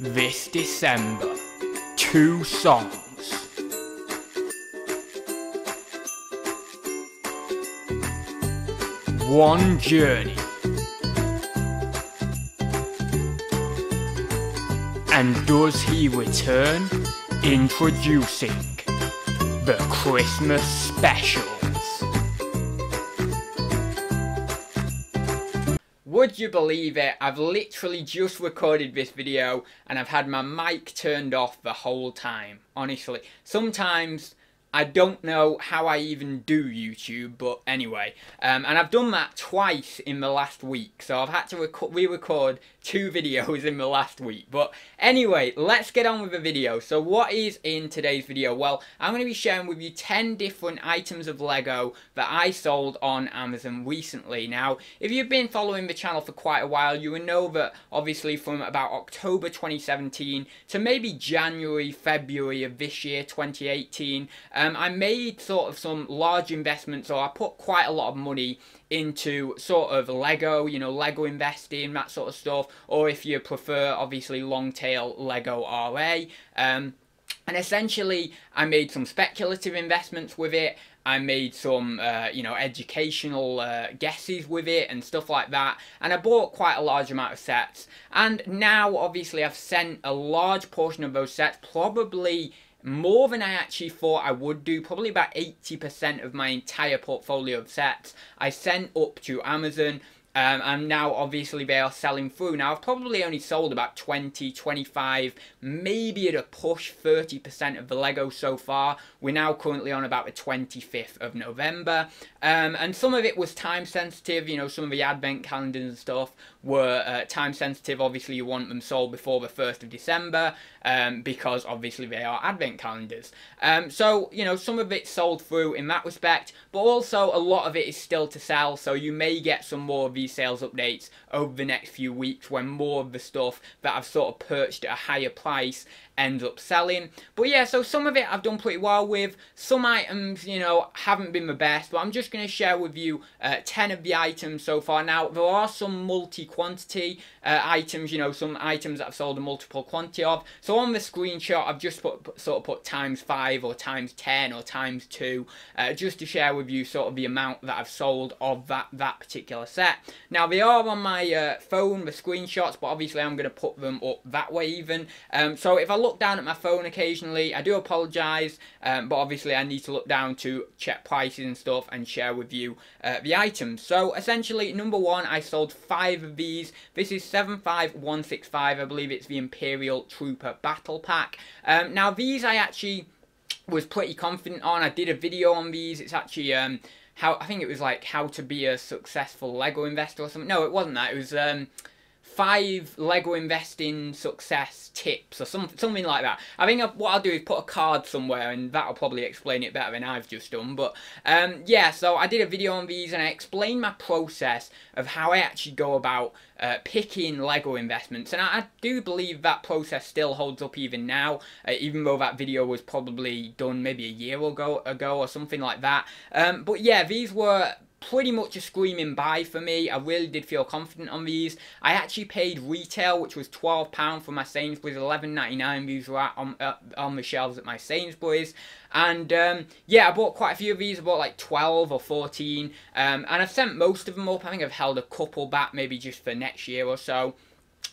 This December, two songs. One journey. And does he return? Introducing the Christmas specials. Would you believe it? I've literally just recorded this video and I've had my mic turned off the whole time. Honestly, sometimes I don't know how I even do YouTube, but anyway. Um, and I've done that twice in the last week, so I've had to re-record two videos in the last week. But anyway, let's get on with the video. So what is in today's video? Well, I'm going to be sharing with you 10 different items of Lego that I sold on Amazon recently. Now, if you've been following the channel for quite a while, you will know that obviously from about October 2017 to maybe January, February of this year, 2018, um, I made sort of some large investments, or I put quite a lot of money into sort of Lego, you know, Lego investing, that sort of stuff, or if you prefer, obviously, long tail Lego RA. Um, and essentially, I made some speculative investments with it. I made some, uh, you know, educational uh, guesses with it and stuff like that. And I bought quite a large amount of sets. And now, obviously, I've sent a large portion of those sets, probably more than I actually thought I would do. Probably about 80% of my entire portfolio of sets I sent up to Amazon. Um, and now obviously they are selling through. Now I've probably only sold about 20, 25, maybe at a push 30% of the Lego so far. We're now currently on about the 25th of November. Um, and some of it was time sensitive, you know, some of the advent calendars and stuff were uh, time sensitive. Obviously you want them sold before the 1st of December um, because obviously they are advent calendars. Um, so, you know, some of it sold through in that respect, but also a lot of it is still to sell. So you may get some more of these sales updates over the next few weeks when more of the stuff that I've sort of purchased at a higher price ends up selling. But yeah, so some of it I've done pretty well with. Some items, you know, haven't been the best, but I'm just going to share with you uh, 10 of the items so far. Now, there are some multi-quantity uh, items, you know, some items that I've sold a multiple quantity of. So on the screenshot, I've just put, put sort of put times 5 or times 10 or times 2, uh, just to share with you sort of the amount that I've sold of that, that particular set. Now, they are on my uh, phone, the screenshots, but obviously I'm going to put them up that way even. Um, so if I look look down at my phone occasionally. I do apologise, um, but obviously I need to look down to check prices and stuff and share with you uh, the items. So essentially, number one, I sold five of these. This is 75165. I believe it's the Imperial Trooper Battle Pack. Um, now, these I actually was pretty confident on. I did a video on these. It's actually... Um, how I think it was like how to be a successful Lego investor or something. No, it wasn't that. It was um, five Lego investing success tips or some, something like that. I think what I'll do is put a card somewhere and that'll probably explain it better than I've just done. But um, yeah, so I did a video on these and I explained my process of how I actually go about uh, picking Lego investments. And I, I, do believe that process still holds up even now, uh, even though that video was probably done maybe a year ago, ago or something like that. Um, but yeah, these were pretty much a screaming buy for me. I really did feel confident on these. I actually paid retail, which was £12 for my Sainsbury's, $11.99 these were on, uh, on the shelves at my Sainsbury's. And um, yeah, I bought quite a few of these. I bought like 12 or 14. Um, and I've sent most of them up. I think I've held a couple back maybe just for next year or so.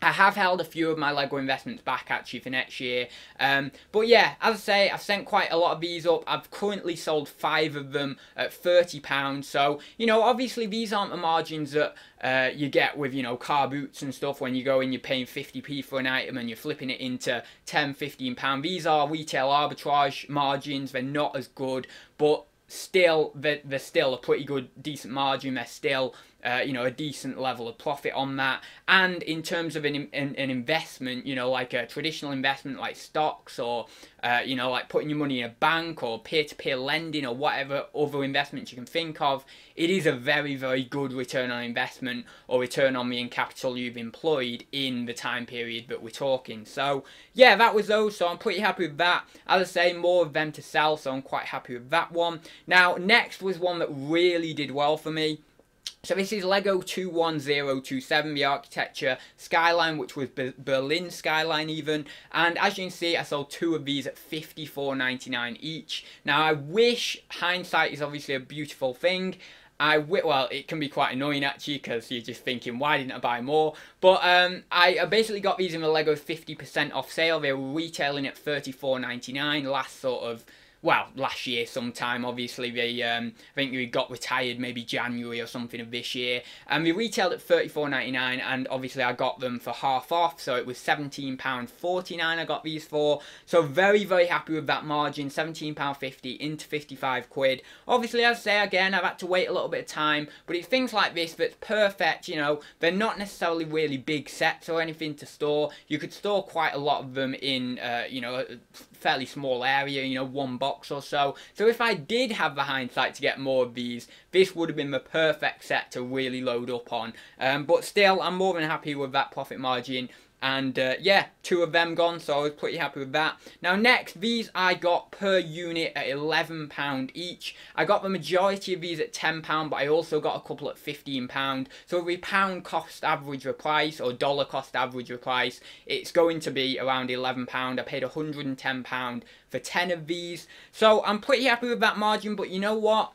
I have held a few of my Lego investments back actually for next year. Um, but yeah, as I say, I've sent quite a lot of these up. I've currently sold five of them at £30. So, you know, obviously these aren't the margins that uh, you get with, you know, car boots and stuff when you go and you're paying 50p for an item and you're flipping it into 10, 15 pound. These are retail arbitrage margins. They're not as good, but still, they're, they're still a pretty good, decent margin. They're still uh, you know, a decent level of profit on that. And in terms of an, an, an investment, you know, like a traditional investment like stocks or, uh, you know, like putting your money in a bank or peer-to-peer lending or whatever other investments you can think of, it is a very, very good return on investment or return on the capital you've employed in the time period that we're talking. So, yeah, that was those. So I'm pretty happy with that. As I say, more of them to sell, so I'm quite happy with that one. Now, next was one that really did well for me. So this is Lego 21027, the architecture skyline, which was Berlin skyline even. And as you can see, I sold two of these at 54.99 each. Now I wish hindsight is obviously a beautiful thing. I well, it can be quite annoying actually because you're just thinking, why didn't I buy more? But um, I basically got these in the Lego 50% off sale. They were retailing at 34.99 last sort of well, last year sometime. Obviously, they um, I think we got retired maybe January or something of this year, and we retailed at thirty four ninety nine, and obviously I got them for half off, so it was seventeen pound forty nine. I got these for, so very very happy with that margin, seventeen pound fifty into fifty five quid. Obviously, as I say again, I've had to wait a little bit of time, but it's things like this that's perfect. You know, they're not necessarily really big sets or anything to store. You could store quite a lot of them in, uh, you know, fairly small area. You know, one box or so. So if I did have the hindsight to get more of these, this would have been the perfect set to really load up on. Um, but still, I'm more than happy with that profit margin and uh, yeah, two of them gone, so I was pretty happy with that. Now next, these I got per unit at £11 each. I got the majority of these at £10, but I also got a couple at £15. So the pound cost average price, or dollar cost average price, it's going to be around £11. I paid £110 for 10 of these. So I'm pretty happy with that margin, but you know what?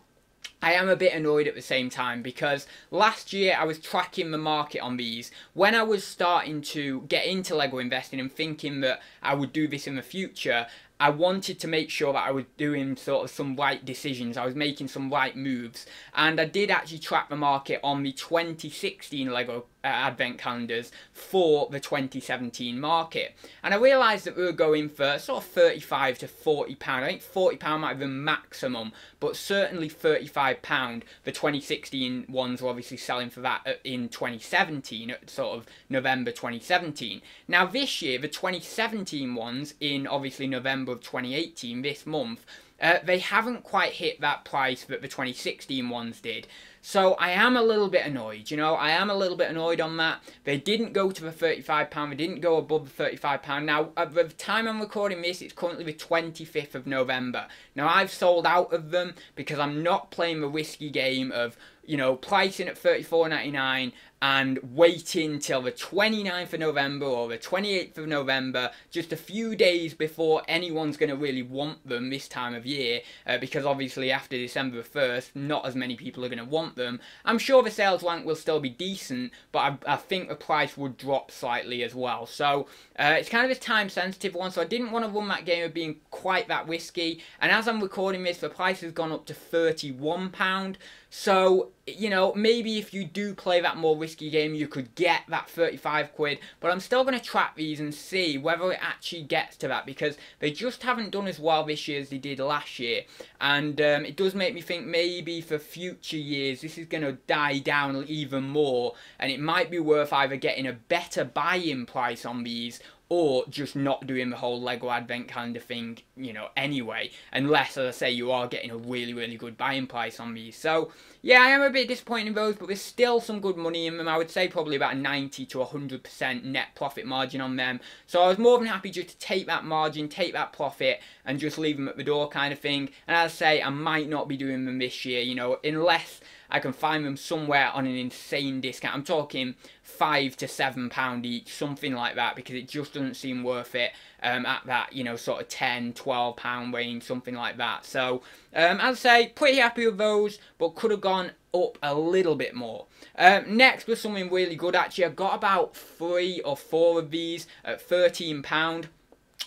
I am a bit annoyed at the same time because last year I was tracking the market on these. When I was starting to get into Lego investing and thinking that I would do this in the future, I wanted to make sure that I was doing sort of some right decisions. I was making some right moves. And I did actually track the market on the 2016 Lego uh, advent calendars for the 2017 market. And I realised that we were going for sort of 35 to 40 pound. I think 40 pound might have been maximum, but certainly 35 pound. The 2016 ones were obviously selling for that uh, in 2017, at sort of November 2017. Now this year, the 2017 ones in obviously November of 2018, this month, uh, they haven't quite hit that price that the 2016 ones did. So I am a little bit annoyed, you know, I am a little bit annoyed on that. They didn't go to the £35, they didn't go above the £35. Now, at the time I'm recording this, it's currently the 25th of November. Now, I've sold out of them because I'm not playing the risky game of, you know, pricing at $34.99 and waiting till the 29th of November or the 28th of November, just a few days before anyone's going to really want them this time of year, uh, because obviously after December 1st, not as many people are going to want them. I'm sure the sales rank will still be decent, but I, I think the price would drop slightly as well. So uh, it's kind of a time sensitive one, so I didn't want to run that game of being quite that risky. And as I'm recording this, the price has gone up to £31. So, you know, maybe if you do play that more risky game, you could get that 35 quid. But I'm still going to track these and see whether it actually gets to that because they just haven't done as well this year as they did last year. And um, it does make me think maybe for future years this is going to die down even more. And it might be worth either getting a better buy-in price on these or just not doing the whole Lego Advent kind of thing, you know, anyway. Unless, as I say, you are getting a really, really good buying price on these. So, yeah, I am a bit disappointed in those, but there's still some good money in them. I would say probably about a 90 to 100% net profit margin on them. So I was more than happy just to take that margin, take that profit, and just leave them at the door kind of thing. And as I say, I might not be doing them this year, you know, unless I can find them somewhere on an insane discount. I'm talking five to seven pound each, something like that, because it just doesn't seem worth it um, at that, you know, sort of 10, 12 pound range, something like that. So, um, as I say, pretty happy with those, but could have gone up a little bit more. Um, next was something really good actually. I got about three or four of these at £13.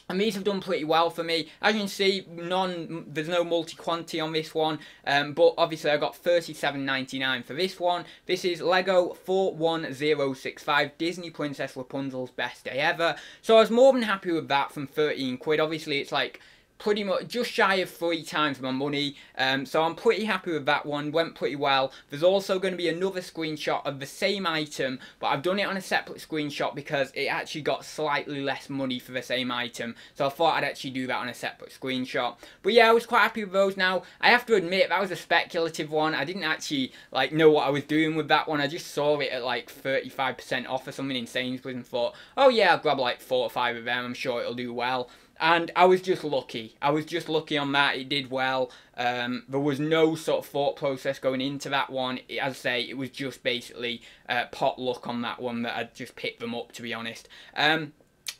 And these have done pretty well for me. As you can see, none, there's no multi-quantity on this one. Um, but obviously I got 37.99 for this one. This is Lego 41065 Disney Princess Rapunzel's Best Day Ever. So I was more than happy with that from 13 quid. Obviously it's like pretty much just shy of three times my money. Um, so I'm pretty happy with that one. Went pretty well. There's also going to be another screenshot of the same item but I've done it on a separate screenshot because it actually got slightly less money for the same item. So I thought I'd actually do that on a separate screenshot. But yeah I was quite happy with those. Now I have to admit that was a speculative one. I didn't actually like know what I was doing with that one. I just saw it at like 35% off or something in Sainsbury's and thought oh yeah I'll grab like four or five of them. I'm sure it'll do well and I was just lucky. I was just lucky on that. It did well. Um, there was no sort of thought process going into that one. As I say, it was just basically uh, pot luck on that one that I just picked them up, to be honest. Um,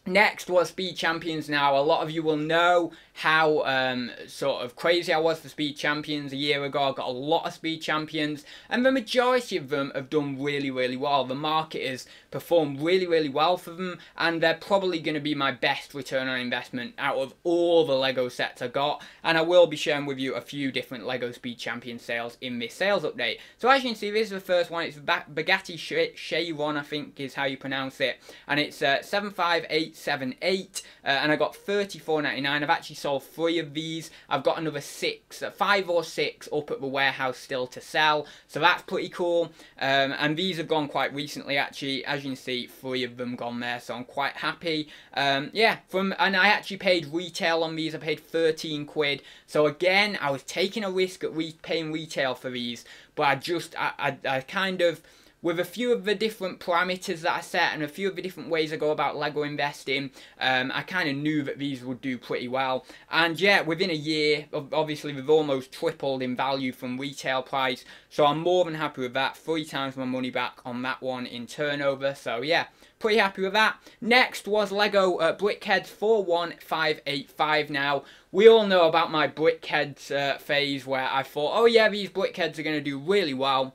Next was Speed Champions now. A lot of you will know how um, sort of crazy I was for Speed Champions a year ago. I got a lot of Speed Champions, and the majority of them have done really, really well. The market has performed really, really well for them, and they're probably going to be my best return on investment out of all the Lego sets I got. And I will be sharing with you a few different Lego Speed Champion sales in this sales update. So as you can see, this is the first one. It's Bugatti Chiron, I think is how you pronounce it, and it's uh, 758 878 uh, and I got 34.99. I've actually sold three of these. I've got another six, uh, five or six up at the warehouse still to sell. So that's pretty cool. Um, and these have gone quite recently actually. As you can see, three of them gone there. So I'm quite happy. Um, yeah, from and I actually paid retail on these. I paid 13 quid. So again, I was taking a risk at re paying retail for these. But I just, I, I, I kind of with a few of the different parameters that I set and a few of the different ways I go about Lego investing, um, I kind of knew that these would do pretty well. And yeah, within a year, obviously they've almost tripled in value from retail price. So I'm more than happy with that. Three times my money back on that one in turnover. So yeah, pretty happy with that. Next was Lego uh, BrickHeadz 41585 now. We all know about my BrickHeadz uh, phase where I thought, oh yeah, these BrickHeadz are going to do really well.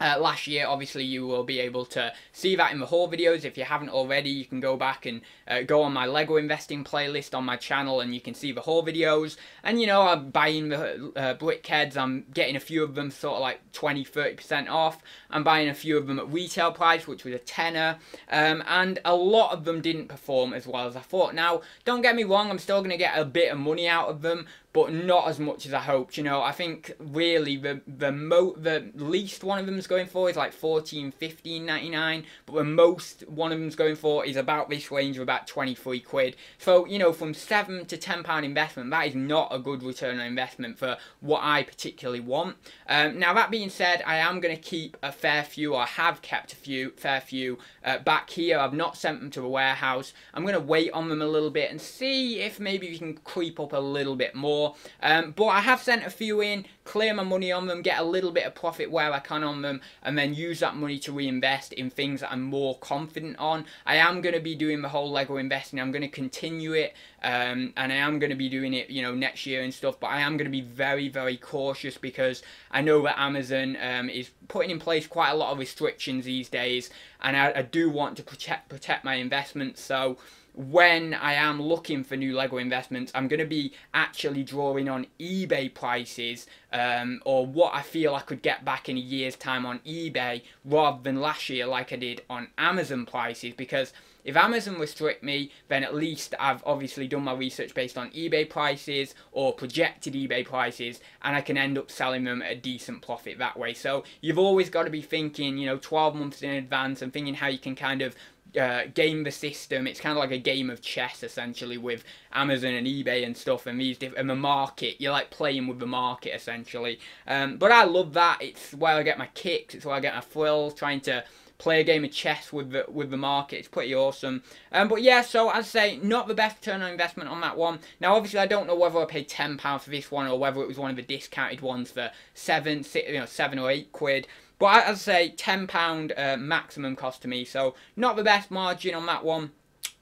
Uh, last year, obviously, you will be able to see that in the haul videos. If you haven't already, you can go back and uh, go on my Lego investing playlist on my channel and you can see the haul videos. And, you know, I'm buying the uh, BrickHeadz. I'm getting a few of them sort of like 20-30% off. I'm buying a few of them at retail price, which was a tenner. Um, and a lot of them didn't perform as well as I thought. Now, don't get me wrong, I'm still going to get a bit of money out of them but not as much as I hoped. You know, I think really the the mo the least one of them is going for is like 14, 15, 99, but the most one of them's going for is about this range of about 23 quid. So, you know, from 7 to 10 pound investment, that is not a good return on investment for what I particularly want. Um, now, that being said, I am going to keep a fair few, or have kept a few, fair few, uh, back here. I've not sent them to the warehouse. I'm going to wait on them a little bit and see if maybe we can creep up a little bit more. Um, but I have sent a few in, clear my money on them, get a little bit of profit where I can on them, and then use that money to reinvest in things that I'm more confident on. I am going to be doing the whole Lego investing. I'm going to continue it, um, and I am going to be doing it, you know, next year and stuff. But I am going to be very, very cautious because I know that Amazon um, is putting in place quite a lot of restrictions these days, and I, I do want to protect protect my investments. So when I am looking for new Lego investments, I'm going to be actually drawing on eBay prices um, or what I feel I could get back in a year's time on eBay rather than last year like I did on Amazon prices because if Amazon restrict me, then at least I've obviously done my research based on eBay prices or projected eBay prices, and I can end up selling them at a decent profit that way. So you've always got to be thinking, you know, 12 months in advance and thinking how you can kind of uh, game the system. It's kind of like a game of chess essentially with Amazon and eBay and stuff and these diff- and the market. You're like playing with the market essentially. Um, but I love that. It's where I get my kicks. It's where I get my thrill trying to play a game of chess with the with the market. It's pretty awesome. Um, but yeah, so as I say, not the best return on investment on that one. Now, obviously, I don't know whether I paid ten pounds for this one or whether it was one of the discounted ones for seven, six, you know, seven or eight quid. But as I say, £10 uh, maximum cost to me, so not the best margin on that one.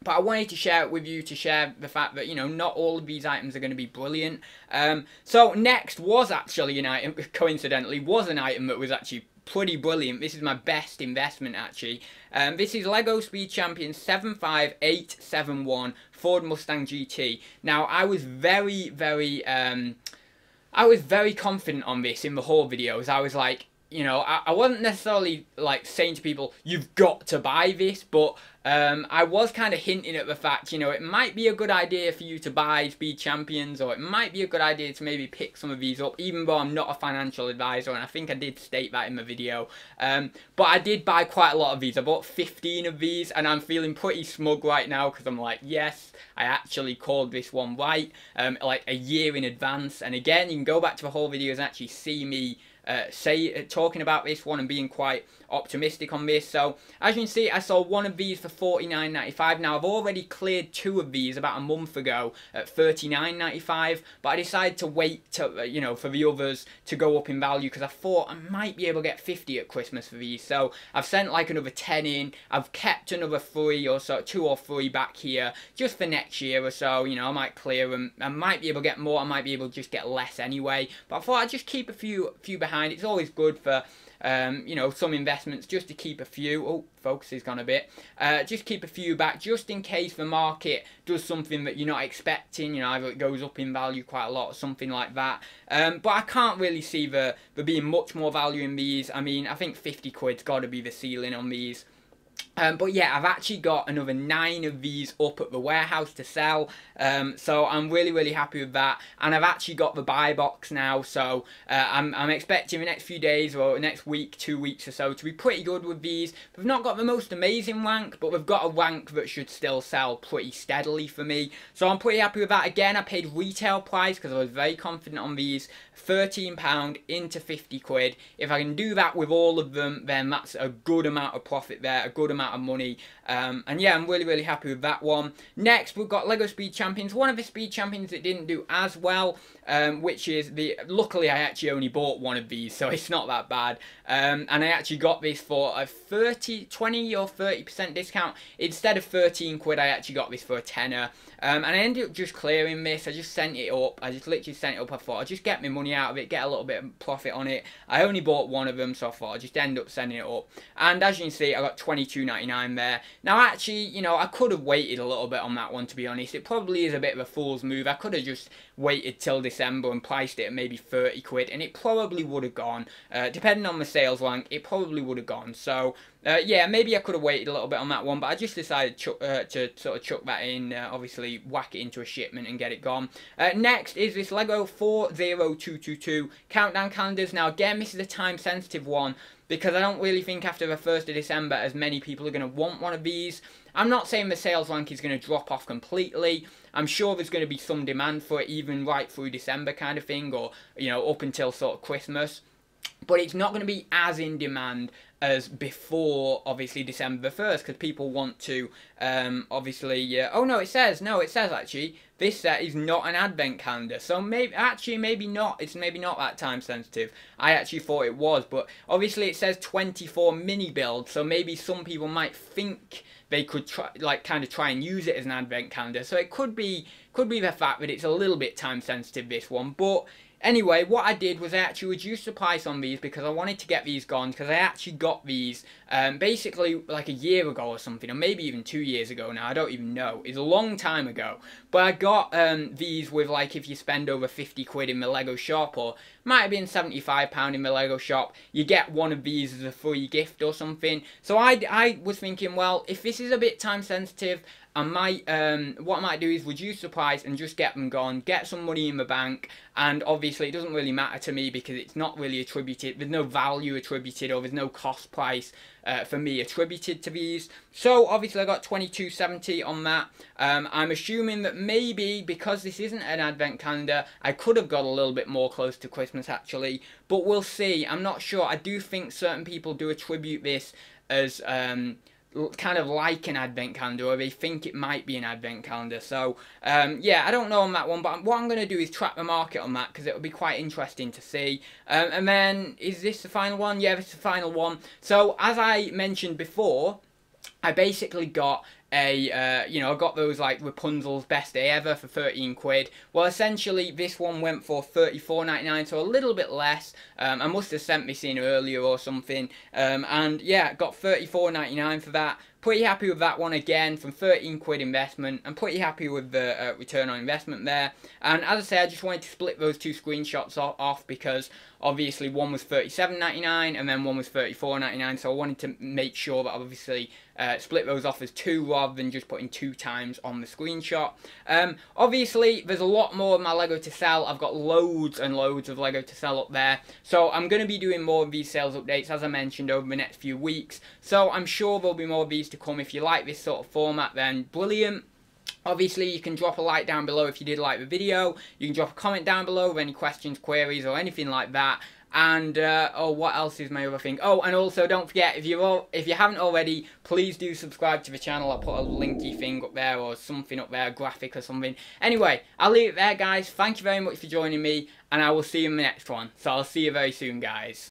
But I wanted to share it with you to share the fact that, you know, not all of these items are going to be brilliant. Um, so next was actually an item, coincidentally, was an item that was actually pretty brilliant. This is my best investment actually. Um, this is Lego Speed Champion 75871 Ford Mustang GT. Now I was very, very, um, I was very confident on this in the haul videos. I was like, you know, I, I wasn't necessarily like saying to people, you've got to buy this, but um, I was kind of hinting at the fact, you know, it might be a good idea for you to buy Speed Champions, or it might be a good idea to maybe pick some of these up, even though I'm not a financial advisor, and I think I did state that in the video. Um, but I did buy quite a lot of these. I bought 15 of these, and I'm feeling pretty smug right now, because I'm like, yes, I actually called this one right, um, like a year in advance. And again, you can go back to the whole videos and actually see me uh, say uh, talking about this one and being quite optimistic on this. So as you can see, I sold one of these for $49.95. Now I've already cleared two of these about a month ago at $39.95, but I decided to wait to uh, you know for the others to go up in value because I thought I might be able to get 50 at Christmas for these. So I've sent like another 10 in. I've kept another three or so, two or three back here just for next year or so. You know I might clear them. I might be able to get more. I might be able to just get less anyway. But I thought I'd just keep a few few behind. It's always good for um, you know, some investments just to keep a few. Oh, focus has gone a bit. Uh, just keep a few back just in case the market does something that you're not expecting. You know, either it goes up in value quite a lot or something like that. Um, but I can't really see the there being much more value in these. I mean, I think 50 quid's got to be the ceiling on these. Um, but yeah, I've actually got another nine of these up at the warehouse to sell. Um, so I'm really, really happy with that. And I've actually got the buy box now. So uh, I'm, I'm expecting the next few days or next week, two weeks or so to be pretty good with these. We've not got the most amazing rank, but we've got a rank that should still sell pretty steadily for me. So I'm pretty happy with that. Again, I paid retail price because I was very confident on these. £13 into 50 quid. If I can do that with all of them, then that's a good amount of profit there, a good amount of money. Um, and yeah, I'm really, really happy with that one. Next, we've got LEGO Speed Champions. One of the Speed Champions that didn't do as well, um, which is the... Luckily, I actually only bought one of these, so it's not that bad. Um, and I actually got this for a 30, 20 or 30% discount. Instead of 13 quid, I actually got this for a tenner. Um, and I ended up just clearing this. I just sent it up. I just literally sent it up. I thought I'd just get my money out of it, get a little bit of profit on it. I only bought one of them, so I thought I'd just end up sending it up. And as you can see, I got 22.99 there. Now, actually, you know, I could have waited a little bit on that one, to be honest. It probably is a bit of a fool's move. I could have just waited till December and priced it at maybe 30 quid, and it probably would have gone. Uh, depending on the sales rank, it probably would have gone. So, uh, yeah, maybe I could have waited a little bit on that one, but I just decided to, uh, to sort of chuck that in, uh, obviously whack it into a shipment and get it gone. Uh, next is this LEGO 40222 countdown calendars. Now, again, this is a time-sensitive one, because I don't really think after the 1st of December as many people are going to want one of these. I'm not saying the sales rank is going to drop off completely. I'm sure there's going to be some demand for it even right through December kind of thing or, you know, up until sort of Christmas. But it's not going to be as in demand as before, obviously, December 1st, because people want to, um, obviously, uh, oh no, it says, no, it says actually, this set is not an advent calendar, so maybe, actually, maybe not, it's maybe not that time sensitive, I actually thought it was, but obviously it says 24 mini build, so maybe some people might think they could try, like, kind of try and use it as an advent calendar, so it could be, could be the fact that it's a little bit time sensitive, this one, but Anyway, what I did was I actually reduced the price on these because I wanted to get these gone because I actually got these um, basically like a year ago or something, or maybe even two years ago now, I don't even know. It's a long time ago. But I got um, these with like if you spend over 50 quid in the Lego shop or might have been 75 pound in the Lego shop, you get one of these as a free gift or something. So I, I was thinking, well, if this is a bit time sensitive, I might, um, what I might do is reduce the price and just get them gone, get some money in the bank, and obviously it doesn't really matter to me because it's not really attributed, there's no value attributed or there's no cost price uh, for me attributed to these. So obviously I got 2270 on that. Um, I'm assuming that maybe because this isn't an advent calendar, I could have got a little bit more close to Christmas actually, but we'll see. I'm not sure. I do think certain people do attribute this as... Um, kind of like an advent calendar or they think it might be an advent calendar. So um, yeah I don't know on that one but what I'm going to do is track the market on that because it will be quite interesting to see. Um, and then is this the final one? Yeah this is the final one. So as I mentioned before I basically got a, uh, you know, I got those like Rapunzel's best day ever for 13 quid. Well, essentially, this one went for 34.99, so a little bit less. Um, I must have sent this in earlier or something. Um, and yeah, got 34.99 for that. Pretty happy with that one again from 13 quid investment. I'm pretty happy with the uh, return on investment there. And as I say, I just wanted to split those two screenshots off, off because obviously one was 37.99 and then one was 34.99. So I wanted to make sure that obviously uh, split those off as two rather than just putting two times on the screenshot. Um, obviously, there's a lot more of my Lego to sell. I've got loads and loads of Lego to sell up there. So I'm going to be doing more of these sales updates, as I mentioned, over the next few weeks. So I'm sure there'll be more of these to come. If you like this sort of format, then brilliant. Obviously, you can drop a like down below if you did like the video. You can drop a comment down below with any questions, queries, or anything like that. And uh, oh, what else is my other thing? Oh, and also don't forget if you all if you haven't already, please do subscribe to the channel. I'll put a linky thing up there or something up there, graphic or something. Anyway, I'll leave it there, guys. Thank you very much for joining me, and I will see you in the next one. So I'll see you very soon, guys.